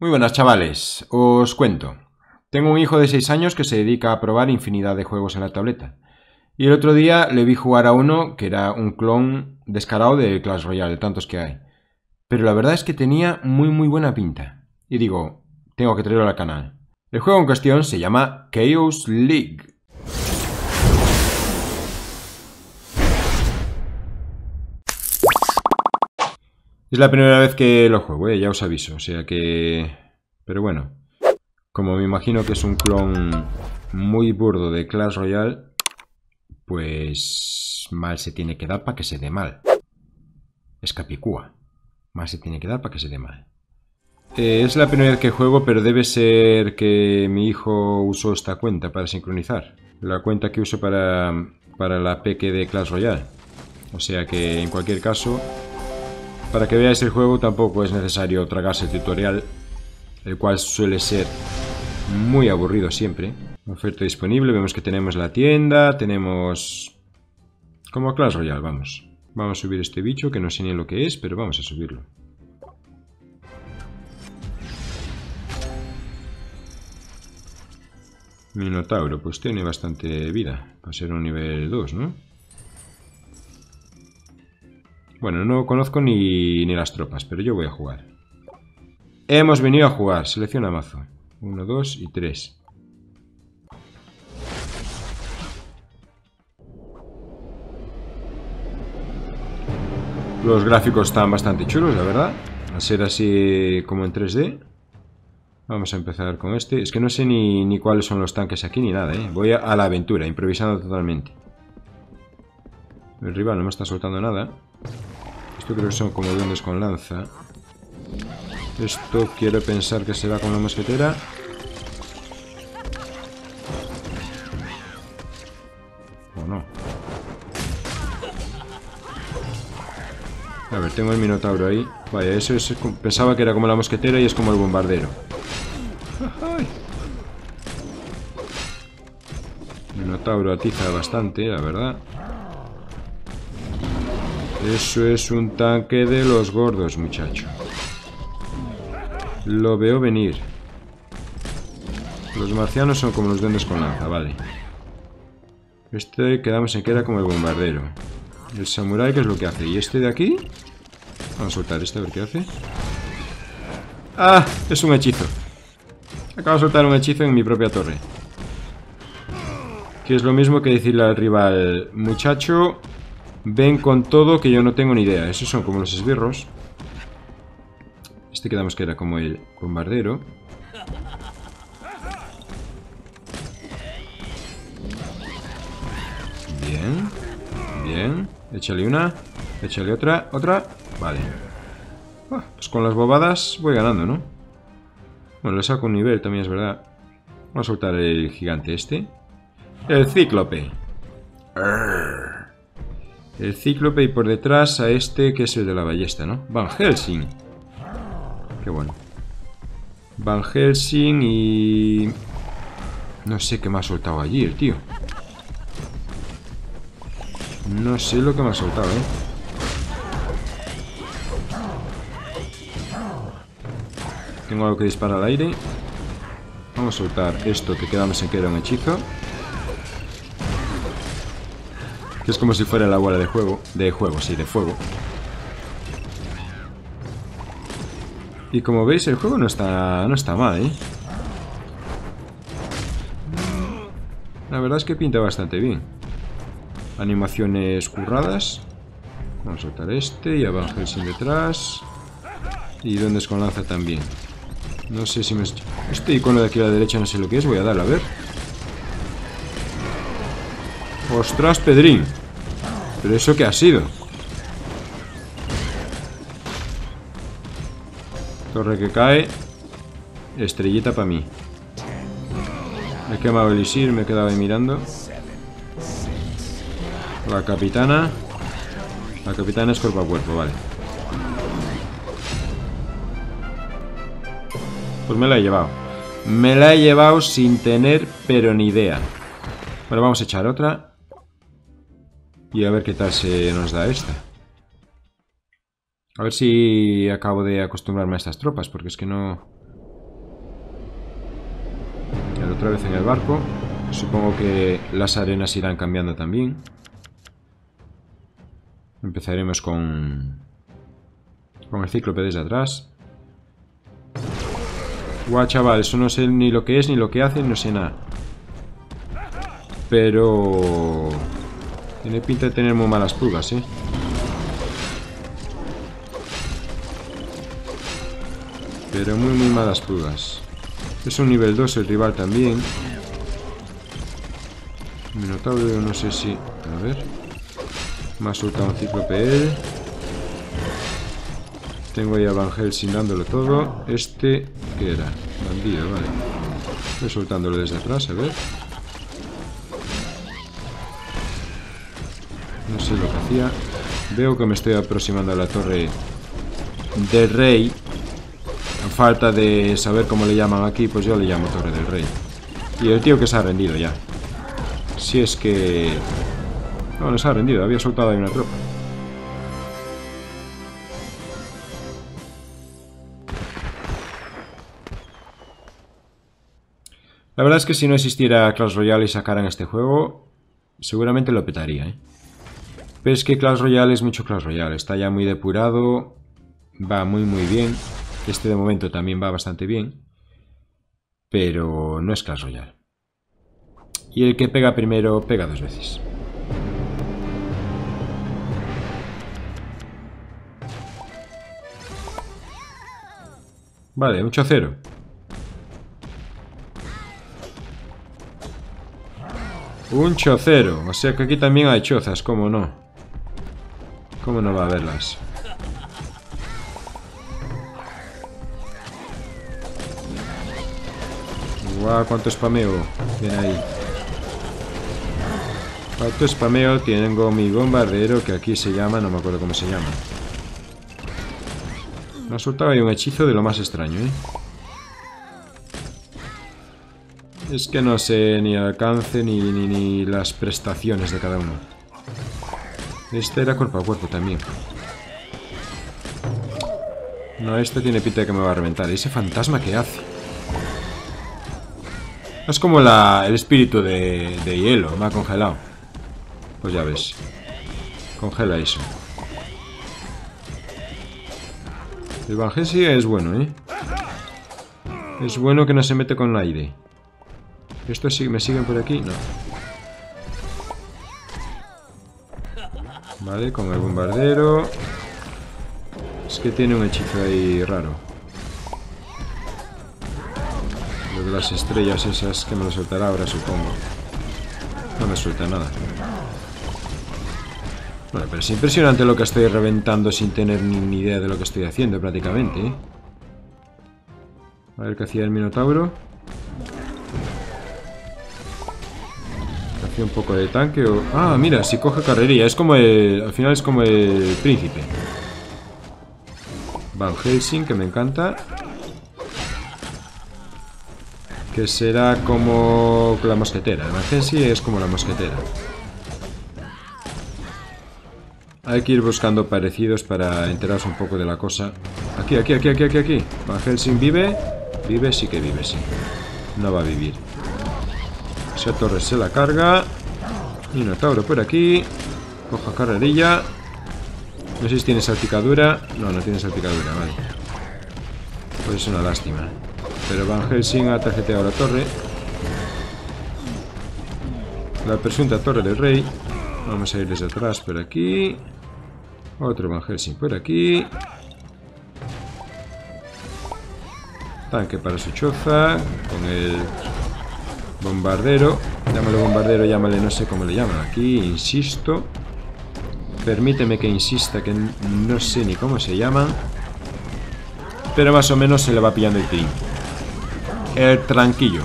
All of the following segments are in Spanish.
Muy buenas chavales, os cuento. Tengo un hijo de 6 años que se dedica a probar infinidad de juegos en la tableta. Y el otro día le vi jugar a uno que era un clon descarado de Clash Royale, de tantos que hay. Pero la verdad es que tenía muy muy buena pinta. Y digo, tengo que traerlo al canal. El juego en cuestión se llama Chaos League. Es la primera vez que lo juego, ¿eh? ya os aviso, o sea que... Pero bueno, como me imagino que es un clon muy burdo de Clash Royale, pues mal se tiene que dar para que se dé mal. Es Capicúa. Mal se tiene que dar para que se dé mal. Eh, es la primera vez que juego, pero debe ser que mi hijo usó esta cuenta para sincronizar. La cuenta que uso para, para la peque de Clash Royale. O sea que en cualquier caso para que veáis el juego tampoco es necesario tragarse el tutorial, el cual suele ser muy aburrido siempre. Oferta disponible, vemos que tenemos la tienda, tenemos... Como Clash Royale, vamos. Vamos a subir este bicho, que no sé ni lo que es, pero vamos a subirlo. Minotauro, pues tiene bastante vida, para ser un nivel 2, ¿no? Bueno, no conozco ni, ni las tropas, pero yo voy a jugar. Hemos venido a jugar. Selecciona mazo. Uno, dos y tres. Los gráficos están bastante chulos, la verdad. A ser así como en 3D. Vamos a empezar con este. Es que no sé ni, ni cuáles son los tanques aquí ni nada, ¿eh? Voy a la aventura, improvisando totalmente. El rival no me está soltando nada. Esto creo que son como duendes con lanza. Esto quiero pensar que será con la mosquetera. ¿O no? A ver, tengo el minotauro ahí. Vaya, eso es... Pensaba que era como la mosquetera y es como el bombardero. Minotauro atiza bastante, la verdad. Eso es un tanque de los gordos, muchacho. Lo veo venir. Los marcianos son como los duendes con lanza, vale. Este quedamos en que era como el bombardero. El samurai, ¿qué es lo que hace? ¿Y este de aquí? Vamos a soltar este a ver qué hace. ¡Ah! Es un hechizo. Acabo de soltar un hechizo en mi propia torre. Que es lo mismo que decirle al rival, muchacho, Ven con todo que yo no tengo ni idea. Esos son como los esbirros. Este quedamos que era como el bombardero. Bien. Bien. Échale una. Échale otra. Otra. Vale. Ah, pues con las bobadas voy ganando, ¿no? Bueno, le saco un nivel también, es verdad. Vamos a soltar el gigante este. El cíclope. El cíclope y por detrás a este que es el de la ballesta, ¿no? Van Helsing. Qué bueno. Van Helsing y... No sé qué me ha soltado allí el tío. No sé lo que me ha soltado, ¿eh? Tengo algo que disparar al aire. Vamos a soltar esto que quedamos en que era un hechizo es como si fuera la bola de juego. De juego, sí, de fuego. Y como veis, el juego no está, no está mal, ¿eh? La verdad es que pinta bastante bien. Animaciones curradas. Vamos a soltar este y a Van Helsing detrás. Y donde es con lanza también. No sé si me... Este icono de aquí a la derecha no sé lo que es. Voy a darle, a ver. ¡Ostras, Pedrín! ¿Pero eso qué ha sido? Torre que cae. Estrellita para mí. He quemado el Isir, me he quedado ahí mirando. La capitana. La capitana es cuerpo a cuerpo, vale. Pues me la he llevado. Me la he llevado sin tener pero ni idea. Bueno, vamos a echar otra. Y a ver qué tal se nos da esta. A ver si acabo de acostumbrarme a estas tropas, porque es que no, Otra vez en el barco. Supongo que las arenas irán cambiando también. Empezaremos con... Con el cíclope desde atrás. Guau, chaval, eso no sé ni lo que es, ni lo que hace, no sé nada. Pero... Tiene pinta de tener muy malas pulgas, ¿eh? Pero muy, muy malas pulgas. Es un nivel 2 el rival también. Minotauro, no sé si... A ver. Me ha soltado un cíclope él. Tengo ahí a Van Helsing dándolo todo. Este, ¿qué era? Bandido, vale. Estoy soltándolo desde atrás, a ver. No sé lo que hacía. Veo que me estoy aproximando a la torre del rey. A falta de saber cómo le llaman aquí, pues yo le llamo torre del rey. Y el tío que se ha rendido ya. Si es que... No, no se ha rendido, había soltado ahí una tropa. La verdad es que si no existiera Clash Royale y sacaran este juego, seguramente lo petaría, ¿eh? Pero es que Clash Royale es mucho Clash Royale, está ya muy depurado, va muy muy bien. Este de momento también va bastante bien, pero no es Clash Royale. Y el que pega primero, pega dos veces. Vale, 8-0. Un chocero. O sea que aquí también hay chozas, ¿cómo no? ¿Cómo no va a haberlas? Guau, cuánto spameo. Ven ahí. Cuánto spameo tengo mi bombardero que aquí se llama, no me acuerdo cómo se llama. Me ha soltado ahí un hechizo de lo más extraño, ¿eh? Es que no sé ni el alcance ni, ni, ni las prestaciones de cada uno. Este era cuerpo a cuerpo también. No, este tiene pinta de que me va a reventar. ¿Ese fantasma qué hace? Es como el espíritu de, hielo. Me ha congelado. Pues ya ves. Congela eso. El Van es bueno, ¿eh? Es bueno que no se mete con el aire. ¿Esto sí, me siguen por aquí? No. Vale, con el bombardero. Es que tiene un hechizo ahí raro. Lo de las estrellas esas que me lo soltará ahora, supongo. No me suelta nada. Bueno, pero es impresionante lo que estoy reventando sin tener ni idea de lo que estoy haciendo prácticamente. ¿eh? A ver qué hacía el Minotauro. Un poco de tanque o... Ah, mira, si coge carrería. Es como el... Al final es como el príncipe. Van Helsing, que me encanta. Que será como la mosquetera. Van Helsing es como la mosquetera. Hay que ir buscando parecidos para enteraros un poco de la cosa. Aquí, aquí, aquí, aquí, aquí, aquí. Van Helsing vive. Vive, sí que vive, sí. No va a vivir. Esa torre se la carga. Minotauro por aquí. Coja carrerilla. No sé si tiene salpicadura. No, no tiene salpicadura, vale. Pues es una lástima. Pero Van Helsing ha tarjeteado la torre. La presunta torre del rey. Vamos a ir desde atrás por aquí. Otro Van Helsing por aquí. Tanque para su choza. Con el Bombardero. Llámale bombardero, llámale no sé cómo le llaman. Aquí, insisto. Permíteme que insista que no sé ni cómo se llaman. Pero más o menos se le va pillando el trin. El tranquillo.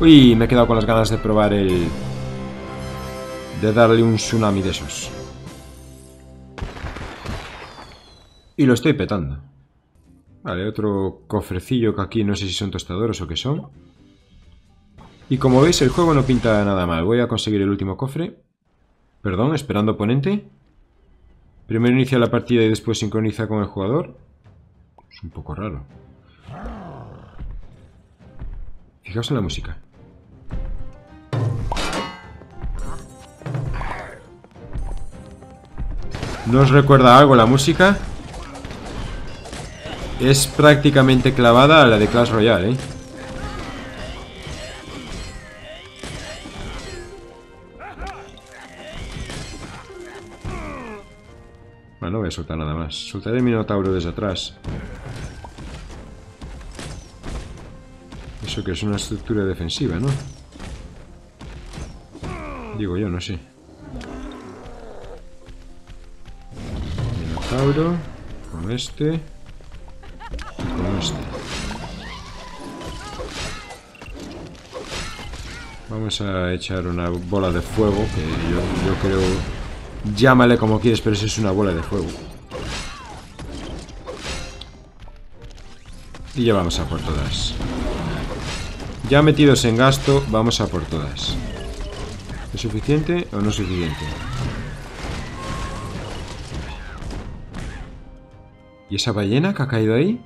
Uy, me he quedado con las ganas de probar el... De darle un tsunami de esos. Y lo estoy petando. Vale, otro cofrecillo que aquí no sé si son tostadores o qué son. Y como veis, el juego no pinta nada mal. Voy a conseguir el último cofre. Perdón, esperando oponente. Primero inicia la partida y después sincroniza con el jugador. Es un poco raro. Fijaos en la música. ¿No os recuerda algo la música? Es prácticamente clavada a la de Clash Royale, ¿eh? Soltar nada más. Soltaré el Minotauro desde atrás. Eso que es una estructura defensiva, ¿no? Digo yo, no sé. Minotauro. Con este. Y con este. Vamos a echar una bola de fuego, que yo, yo creo... Llámale como quieres, pero eso es una bola de fuego. Y ya vamos a por todas. Ya metidos en gasto, vamos a por todas. ¿Es suficiente o no es suficiente? ¿Y esa ballena que ha caído ahí?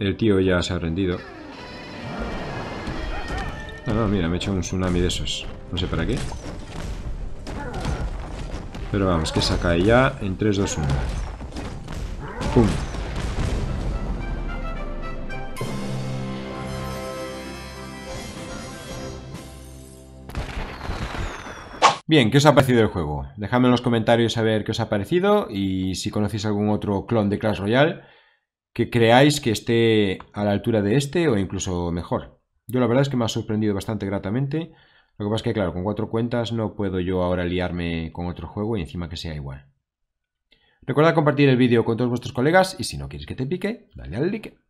El tío ya se ha rendido. No, no, mira, me he hecho un tsunami de esos. No sé para qué. Pero vamos, que esa cae ya en 3, 2, 1. Bien, ¿qué os ha parecido el juego? Dejadme en los comentarios saber qué os ha parecido y si conocéis algún otro clon de Clash Royale que creáis que esté a la altura de este o incluso mejor. Yo la verdad es que me ha sorprendido bastante gratamente. Lo que pasa es que, claro, con cuatro cuentas no puedo yo ahora liarme con otro juego y encima que sea igual. Recuerda compartir el vídeo con todos vuestros colegas y si no quieres que te pique, dale al like.